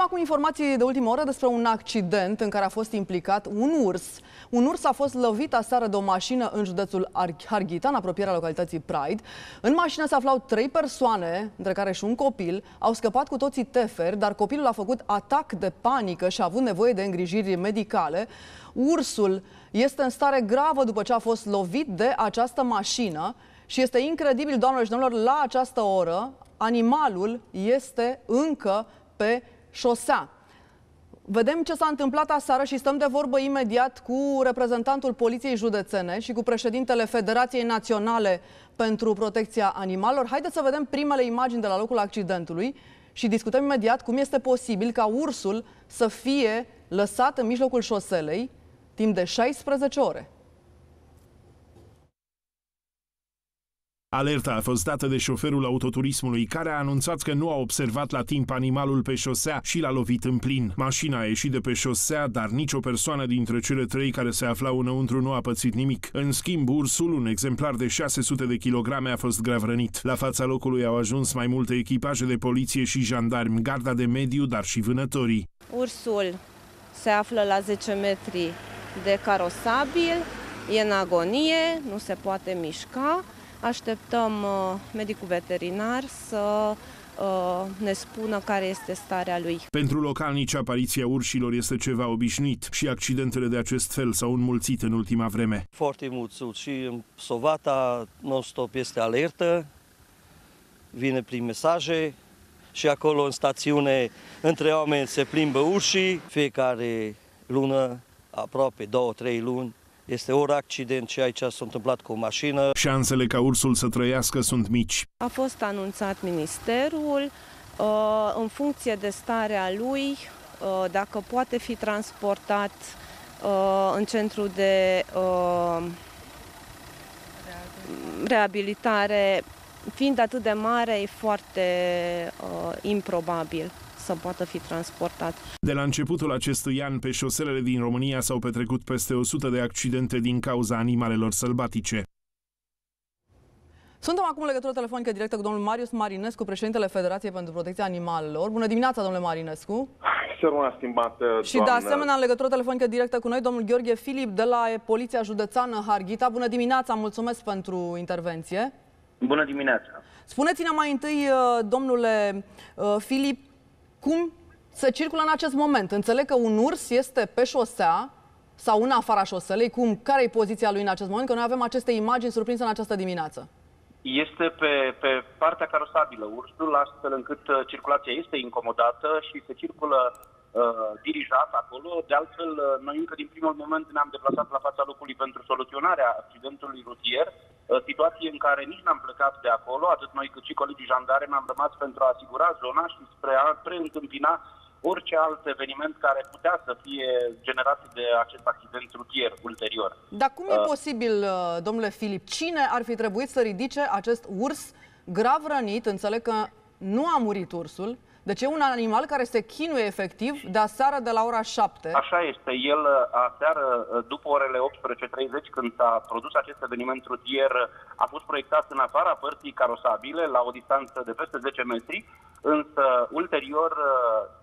Avem acum informații de ultimă oră despre un accident în care a fost implicat un urs. Un urs a fost lovit aseară de o mașină în județul Harghita, în apropierea localității Pride. În mașină se aflau trei persoane, între care și un copil. Au scăpat cu toții teferi, dar copilul a făcut atac de panică și a avut nevoie de îngrijiri medicale. Ursul este în stare gravă după ce a fost lovit de această mașină și este incredibil, doamnelor și domnilor, la această oră animalul este încă pe șosea. Vedem ce s-a întâmplat aseară și stăm de vorbă imediat cu reprezentantul Poliției Județene și cu președintele Federației Naționale pentru Protecția Animalelor. Haideți să vedem primele imagini de la locul accidentului și discutăm imediat cum este posibil ca ursul să fie lăsat în mijlocul șoselei timp de 16 ore. Alerta a fost dată de șoferul autoturismului, care a anunțat că nu a observat la timp animalul pe șosea și l-a lovit în plin. Mașina a ieșit de pe șosea, dar nicio persoană dintre cele trei care se aflau înăuntru nu a pățit nimic. În schimb, ursul, un exemplar de 600 de kilograme, a fost grav rănit. La fața locului au ajuns mai multe echipaje de poliție și jandarmi, garda de mediu, dar și vânătorii. Ursul se află la 10 metri de carosabil, e în agonie, nu se poate mișca. Așteptăm uh, medicul veterinar să uh, ne spună care este starea lui. Pentru localnici, apariția urșilor este ceva obișnuit și accidentele de acest fel s-au înmulțit în ultima vreme. Foarte mult și Sovata non-stop este alertă, vine prin mesaje și acolo în stațiune între oameni se plimbă urșii, fiecare lună, aproape două, trei luni, este ori accident și aici s-a întâmplat cu o mașină. Șansele ca ursul să trăiască sunt mici. A fost anunțat ministerul uh, în funcție de starea lui, uh, dacă poate fi transportat uh, în centru de reabilitare, fiind atât de mare, e foarte improbabil să poată fi transportat. De la începutul acestui an, pe șoselele din România s-au petrecut peste 100 de accidente din cauza animalelor sălbatice. Suntem acum în legătură telefonică directă cu domnul Marius Marinescu, președintele Federației pentru Protecția Animalelor. Bună dimineața, domnule Marinescu! Sărmâna stimbată, Și de asemenea, în legătură telefonică directă cu noi, domnul Gheorghe Filip de la Poliția Județeană Harghita. Bună dimineața, mulțumesc pentru intervenție! Bună dimineața! Spuneți-ne mai întâi, uh, domnule uh, Filip, cum se circulă în acest moment. Înțeleg că un urs este pe șosea sau în afara șoselei. Cum, care e poziția lui în acest moment? Că noi avem aceste imagini surprinse în această dimineață. Este pe, pe partea carosabilă ursul, astfel încât uh, circulația este incomodată și se circulă uh, dirijat acolo. De altfel, uh, noi încă din primul moment ne-am deplasat la fața locului pentru soluționarea accidentului rutier, uh, situație în care nici n-am plecat de acolo, atât noi cât și colegii jandare, am rămas pentru a asigura zona și spre a preîntâmpina orice alt eveniment care putea să fie generat de acest accident rutier ulterior. Dar cum e uh, posibil, uh, domnule Filip, cine ar fi trebuit să ridice acest urs grav rănit? Înțeleg că nu a murit ursul, deci e un animal care se chinuie efectiv de aseară de la ora 7. Așa este. El aseară, după orele 18.30, când s-a produs acest eveniment rutier, a fost proiectat în afara părții carosabile, la o distanță de peste 10 metri, însă ulterior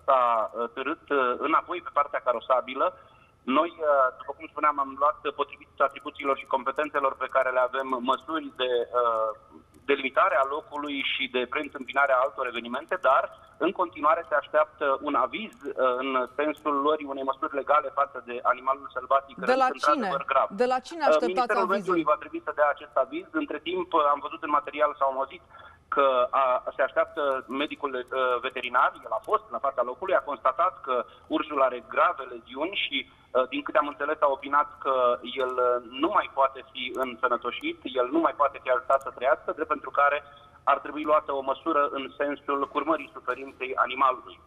s-a târât înapoi pe partea carosabilă, noi, după cum spuneam, am luat potrivit atribuțiilor și competențelor pe care le avem măsuri de uh, delimitare a locului și de preîntâmpinare a altor evenimente, dar în continuare se așteaptă un aviz uh, în sensul lor unei măsuri legale față de animalul sălbatic. De la cine? Grav. De la cine așteptați Ministerul avizul? va trebui să dea acest aviz. Între timp am văzut în material sau am auzit că a, se așteaptă medicul uh, veterinar, el a fost la fața locului, a constatat că ursul are grave leziuni și uh, din câte am înțeles a opinat că el uh, nu mai poate fi însănătoșit, el nu mai poate fi ajutat să trăiască, drept pentru care ar trebui luată o măsură în sensul curmării suferinței animalului.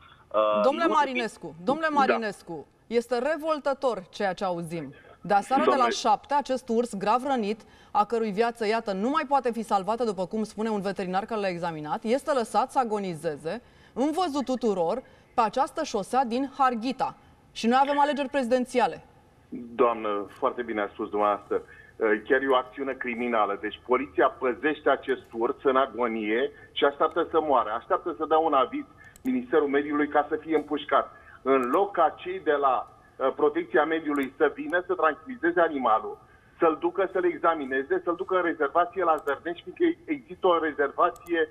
Domnule Marinescu, domnule da. Marinescu, da. este revoltător ceea ce auzim. De aseară de la șapte, acest urs grav rănit, a cărui viață, iată, nu mai poate fi salvată, după cum spune un veterinar care l-a examinat, este lăsat să agonizeze, în văzut tuturor, pe această șosea din Harghita. Și noi avem alegeri prezidențiale. Doamnă, foarte bine a spus dumneavoastră. Chiar e o acțiune criminală. Deci poliția păzește acest urs în agonie și așteaptă să moară. Așteaptă să dea un aviz Ministerul Mediului ca să fie împușcat. În loc ca cei de la uh, protecția mediului să vină să tranquilizeze animalul, să-l ducă să-l examineze, să-l ducă în rezervație la Zărnești, fiindcă există o rezervație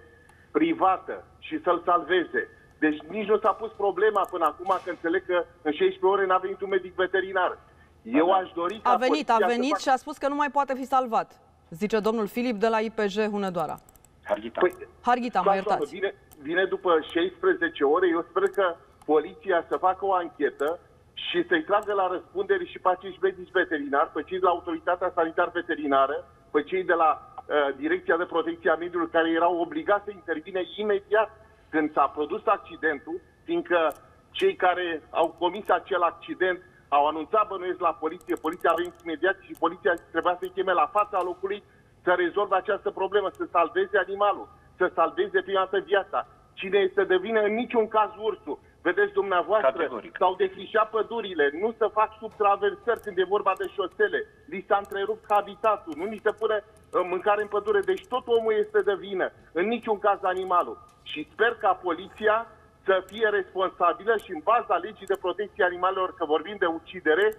privată și să-l salveze. Deci nici nu s-a pus problema până acum, că înțeleg că în 16 ore n-a venit un medic veterinar. Eu aș dori ca A venit, a poliția să venit facă- și a spus că nu mai poate fi salvat, zice domnul Filip de la IPJ Hunedoara. Harghita. Păi, Harghita, mă Stați, doamnă, iertați. Vine, vine după 16 ore, eu sper că poliția să facă o anchetă și să-i tragă la răspundere și pe acești medici veterinari, pe cei de la Autoritatea Sanitar Veterinară, pe cei de la uh, Direcția de Protecție a Mediului, care erau obligați să intervine imediat când s-a produs accidentul, fiindcă cei care au comis acel accident au anunțat bănuiesc la poliție, poliția a venit imediat și poliția trebuia să-i cheme la fața locului să rezolve această problemă, să salveze animalul, să salveze prima dată viața. Cine este de vină, în niciun caz ursul. Vedeți dumneavoastră, Categoric. s-au defrișat pădurile, nu se fac subtraversări când e vorba de șosele, li s-a întrerupt habitatul, nu ni se pune uh, mâncare în pădure, deci tot omul este de vină, în niciun caz animalul. Și sper ca poliția să fie responsabilă și în baza legii de protecție a animalelor, că vorbim de ucidere,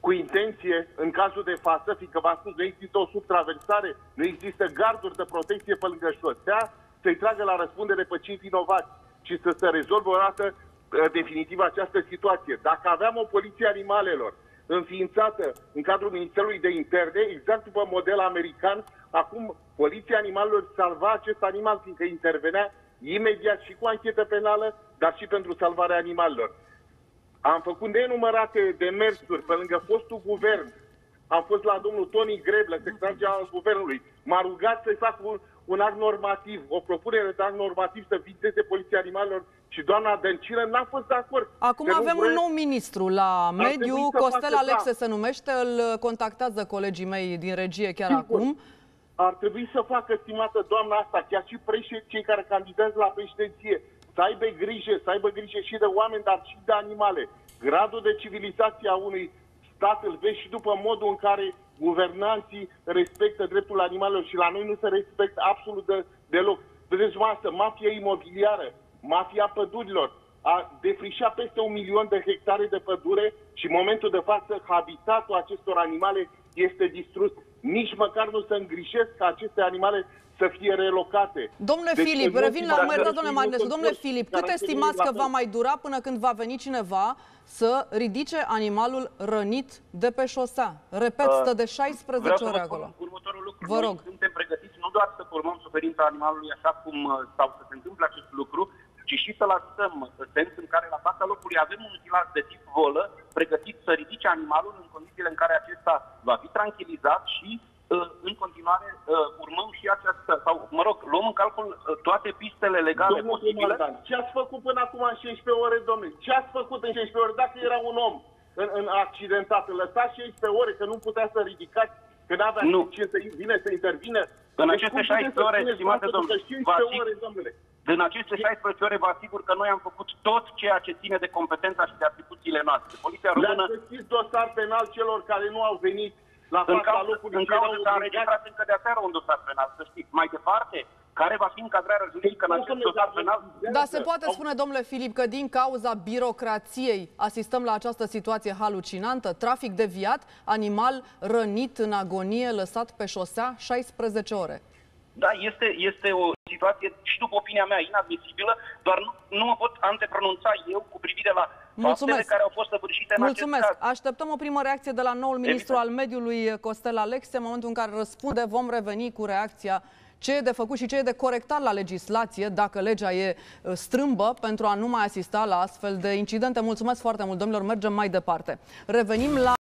cu intenție, în cazul de față, fiindcă v-am spus, nu există o subtraversare, nu există garduri de protecție pe lângă șosea, să-i tragă la răspundere pe cei vinovați și să se rezolve o dată uh, definitiv această situație. Dacă aveam o poliție animalelor înființată în cadrul Ministerului de Interne, exact după model american, acum poliția animalelor salva acest animal, fiindcă intervenea imediat și cu anchetă penală, dar și pentru salvarea animalelor. Am făcut nenumărate demersuri pe lângă fostul guvern. Am fost la domnul Tony Greblă, secretar general al guvernului. M-a rugat să-i fac un, un act normativ, o propunere de act normativ să vizeze poliția animalelor și doamna Dăncilă n-a fost de acord. Acum Că nu avem un vrea- nou ministru la mediu, trebui să Costel facă, Alexe da. se numește, îl contactează colegii mei din regie chiar Sigur. acum. Ar trebui să facă, stimată doamna asta, chiar și președ, cei care candidează la președinție, să aibă grijă, să aibă grijă și de oameni, dar și de animale. Gradul de civilizație a unui stat îl vezi și după modul în care guvernanții respectă dreptul animalelor și la noi nu se respectă absolut de, deloc. Vedeți, asta, mafia imobiliară, mafia pădurilor, a defrișat peste un milion de hectare de pădure și în momentul de față habitatul acestor animale este distrus. Nici măcar nu se îngrijesc ca aceste animale să fie relocate. Domnule Deci, Filip, în revin la dacă mă iertați, nu domnule sunt Marinescu. lucruri Domnule Filip, cât care estimați la că fel. va mai dura până când va veni cineva să ridice animalul rănit de pe șosea? Repet, stă de 16 Vreau să ore vă acolo. spun următorul lucru. Vă Noi rog. suntem pregătiți nu doar să formăm suferința animalului așa cum uh, sau să se întâmple acest lucru, ci și să-l ajutăm în sens în care la fața locului avem un utilaj de tip volă pregătit să ridice animalul în condițiile în care acesta va fi tranquilizat și uh, în continuare uh, urmăm și această, sau mă rog, luăm în calcul uh, toate pistele legale Domnul posibile. comandant, ce ați făcut până acum în 16 ore, domnule? Ce ați făcut în 16 ore? Dacă era un om în, în accidentat, îl lăsați 16 ore, că nu putea să ridicați, că n-avea Nu. ce să vine să intervină? În Deci aceste cum puteți 16 să ore, spuneți stimate față domnule, că 15 vă asigur- ore, domnule. Din aceste 16 ore vă asigur că noi am făcut tot ceea ce ține de competența și de atribuțiile noastre. Poliția română Le-ați deschis dosar penal celor care nu au venit la în fața cauza, locului în și erau cauza s-a obligați înregistrat încă de aseară un dosar penal, să știți. Mai departe, care va fi încadrarea juridică în acest dosar penal? Dar se poate spune, domnule Filip, că din cauza birocrației asistăm la această situație halucinantă? Trafic deviat, animal rănit în agonie, lăsat pe șosea 16 ore. Da, este, este o situație, și după opinia mea, inadmisibilă, doar nu, nu mă pot antepronunța eu cu privire la faptele Mulțumesc. care au fost săvârșite în Mulțumesc. acest caz. Așteptăm o primă reacție de la noul ministru Evident. al mediului, Costel Alexe. În momentul în care răspunde, vom reveni cu reacția ce e de făcut și ce e de corectat la legislație, dacă legea e uh, strâmbă, pentru a nu mai asista la astfel de incidente. Mulțumesc foarte mult, domnilor. Mergem mai departe. Revenim la